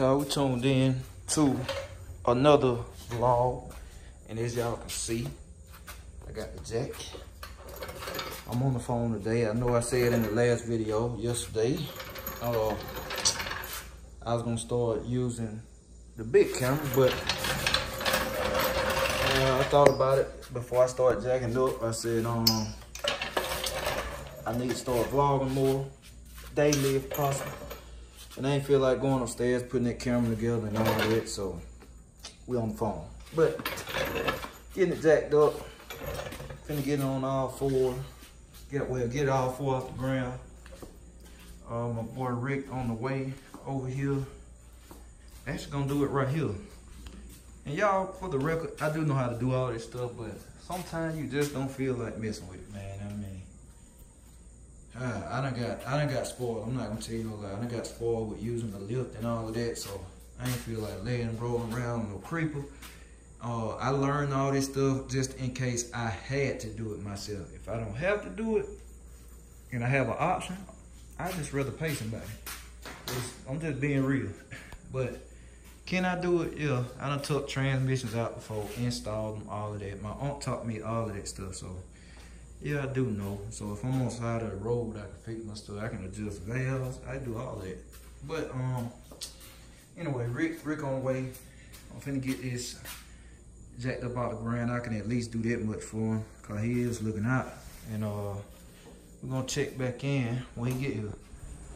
right, y'all, we tuned in to another vlog. And as y'all can see, I got the jack. I'm on the phone today. I know I said in the last video yesterday, uh, I was gonna start using the big camera, but uh, I thought about it before I start jacking up. I said, um, I need to start vlogging more daily if possible. And I ain't feel like going upstairs, putting that camera together and all that, so we on the phone. But getting it jacked up, finna get it on all four. Get well, get all four off the ground. Uh, my boy Rick on the way over here. Actually gonna do it right here. And y'all, for the record, I do know how to do all this stuff, but sometimes you just don't feel like messing with it, man. I mean, uh, I done got, I done got spoiled. I'm not gonna tell you no lie. I done got spoiled with using the lift and all of that, so I ain't feel like laying rolling around no creeper. Uh, I learned all this stuff just in case I had to do it myself. If I don't have to do it, and I have an option, I just rather pay somebody. It's, I'm just being real. But can I do it? Yeah, I done took transmissions out before, installed them, all of that. My aunt taught me all of that stuff, so yeah, I do know. So if I'm on side of the road, I can fix my stuff. I can adjust valves. I do all that. But um, anyway, Rick, Rick on the way. I'm finna get this jacked up out the ground. I can at least do that much for him, cause he is looking out. And uh, we're gonna check back in when he get here.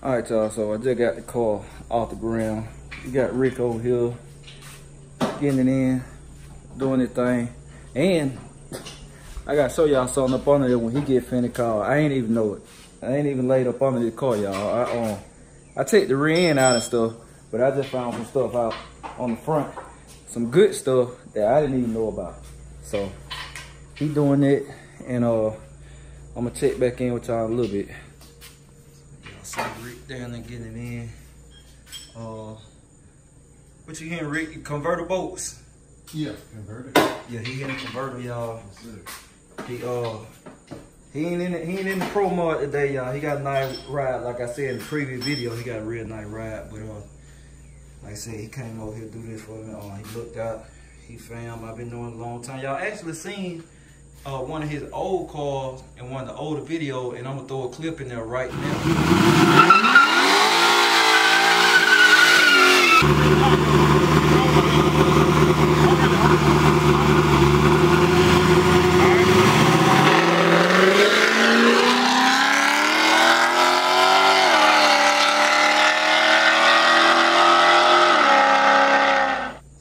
All right, y'all. So I just got the car off the ground. You got Rick over here getting it in, doing his thing. And I gotta show y'all something up under there when he get finished car. I ain't even know it. I ain't even laid up under the car, y'all. I um I take the rear end out and stuff, but I just found some stuff out on the front. Some good stuff that I didn't even know about. So he doing it and uh I'm gonna check back in with y'all a little bit. Y'all see Rick down there getting it in. Uh what you hearing, Rick? Converter bolts. Yeah, converted. Yeah, he in the converter, y'all. He uh he ain't in the, he ain't in the pro mod today, y'all. He got a nice ride. Like I said in the previous video, he got a real nice ride. But uh like I said, he came over here do this for me. Uh, he looked out, he found I've been doing a long time. Y'all actually seen uh, one of his old cars in one of the older video, and I'm gonna throw a clip in there right now.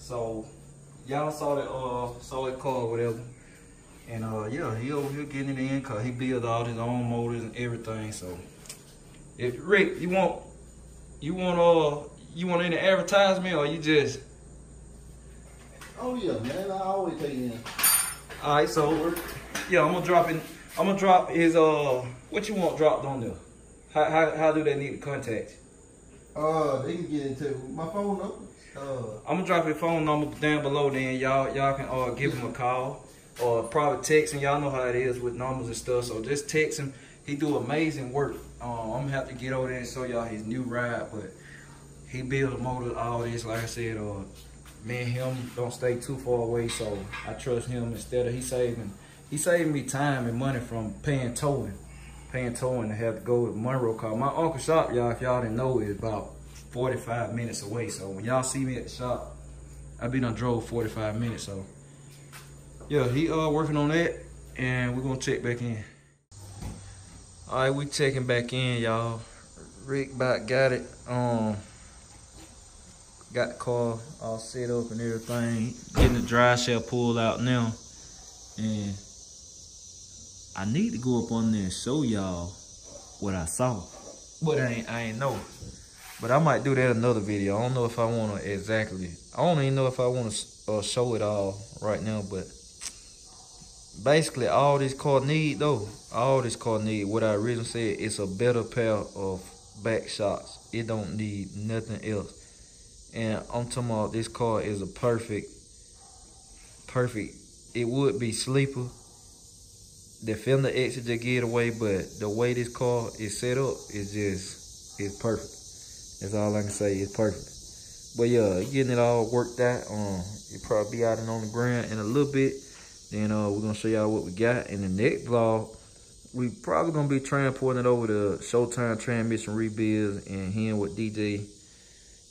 So y'all saw that uh saw that car or whatever. And uh yeah, he over here getting it in cause he built all his own motors and everything. So if Rick, you want you want uh you want any advertisement or you just Oh yeah, man. I always take in. alright so yeah I'm gonna drop in I'm gonna drop his uh what you want dropped on there. How how how do they need to contact? Uh, they can get into my phone number. Uh, I'm gonna drop his phone number down below. Then y'all y'all can uh give him a call or probably text him. Y'all know how it is with numbers and stuff. So just text him. He do amazing work. Um, I'm gonna have to get over there and show y'all his new ride, but he build motor, all this. Like I said, uh, me and him don't stay too far away, so I trust him instead of he saving. He saving me time and money from paying towing, paying towing to have to go to Monroe. Cause my uncle shop, y'all, if y'all didn't know, is about 45 minutes away. So when y'all see me at the shop, I've been on drove 45 minutes. So yeah, he uh working on that, and we're gonna check back in. All right, we checking back in, y'all. Rick about got it. Um, got the car all set up and everything. Getting the driveshaft pulled out now, and I need to go up on there and show y'all what I saw, but I ain't I ain't know. But I might do that another video. I don't know if I want to exactly. I don't even know if I want to uh, show it all right now, but basically all this car need though, all this car need, what I originally said, it's a better pair of back shots. It don't need nothing else. And I'm talking about this car is a perfect, perfect, it would be sleeper. The fender exit just get away, but the way this car is set up is just, it's perfect. That's all I can say, it's perfect. But yeah, getting it all worked out. Um, it probably be out and on the ground in a little bit. Then uh, we're gonna show y'all what we got in the next vlog. We probably gonna be transporting it over to Showtime transmission rebuilds and hearing what DJ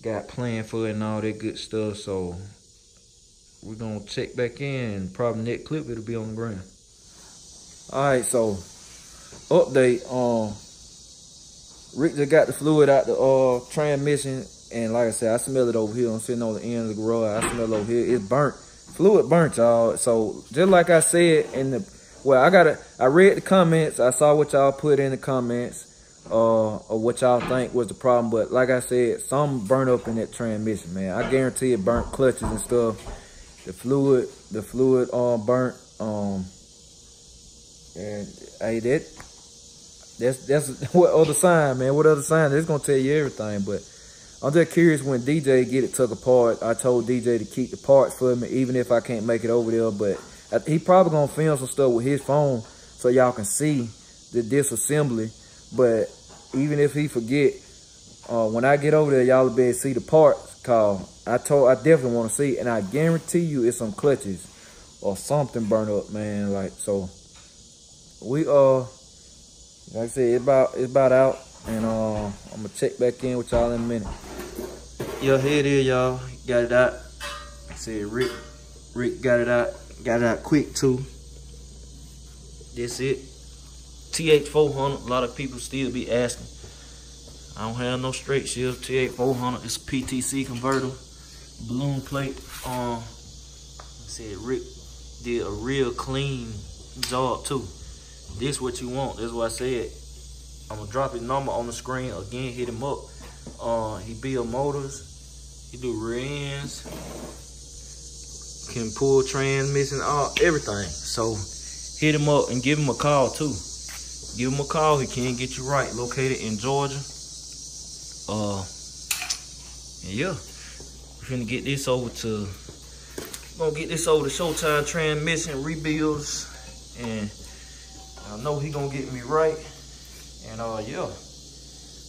got planned for and all that good stuff. So we're gonna check back in. Probably next clip it'll be on the ground. All right, so update. Um, Rick just got the fluid out the uh transmission, and like I said, I smell it over here. I'm sitting on the end of the garage. I smell it over here. It's burnt. Fluid burnt, y'all. So just like I said in the, well, I gotta. I read the comments. I saw what y'all put in the comments. Uh, or what y'all think was the problem, but like I said, some burnt up in that transmission, man. I guarantee it burnt clutches and stuff. The fluid, the fluid, um, burnt. Um, and hey, that that's that's what other sign, man. What other sign? It's gonna tell you everything. But I'm just curious when DJ get it took apart. I told DJ to keep the parts for me, even if I can't make it over there. But he probably gonna film some stuff with his phone so y'all can see the disassembly. But even if he forget, uh, when I get over there, y'all will be able to see the parts. Cause I told I definitely want to see, and I guarantee you it's some clutches or something burn up, man. Like so we uh like I said, it's about it's about out, and uh, I'm gonna check back in with y'all in a minute. Yo, here it is, y'all. Got it out. I said Rick, Rick got it out. Got it out quick too. That's it. TH400. A lot of people still be asking. I don't have no straight shift. TH400. It's a PTC converter, balloon plate. Um, I said Rick did a real clean job too. This what you want. That's what I said. I'm gonna drop his number on the screen again. Hit him up. Uh, he build motors. He do rear. Can pull transmission, all everything. So hit him up and give him a call too. Give him a call. He can get you right. Located in Georgia. Uh, yeah. We're gonna get this over to. Gonna get this over to Showtime Transmission Rebuilds and I know he gonna get me right. And uh yeah,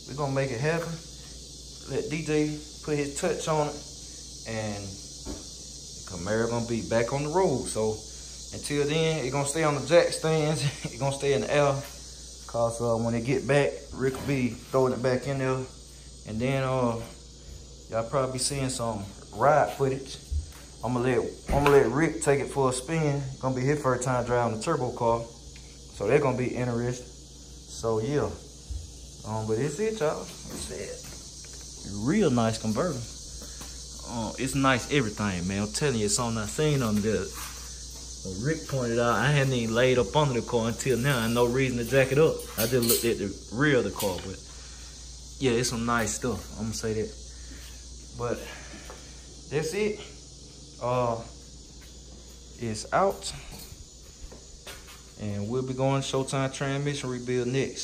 we gonna make it happen. Let DJ put his touch on it. And Camaro gonna be back on the road. So until then, it gonna stay on the jack stands. it gonna stay in the air. Cause uh, when they get back, Rick will be throwing it back in there. And then uh y'all probably be seeing some ride footage. I'm gonna let I'm gonna let Rick take it for a spin. Gonna be his first time driving the turbo car. So they're gonna be interested. So yeah. Um, but it's it, y'all. It's it. Real nice converter. Uh, it's nice everything, man. I'm telling you, it's something I seen on there. Rick pointed out, I hadn't even laid up under the car until now. I no reason to jack it up. I just looked at the rear of the car, but yeah, it's some nice stuff. I'm gonna say that. But that's it. Uh, it's out. And we'll be going Showtime Transmission Rebuild next.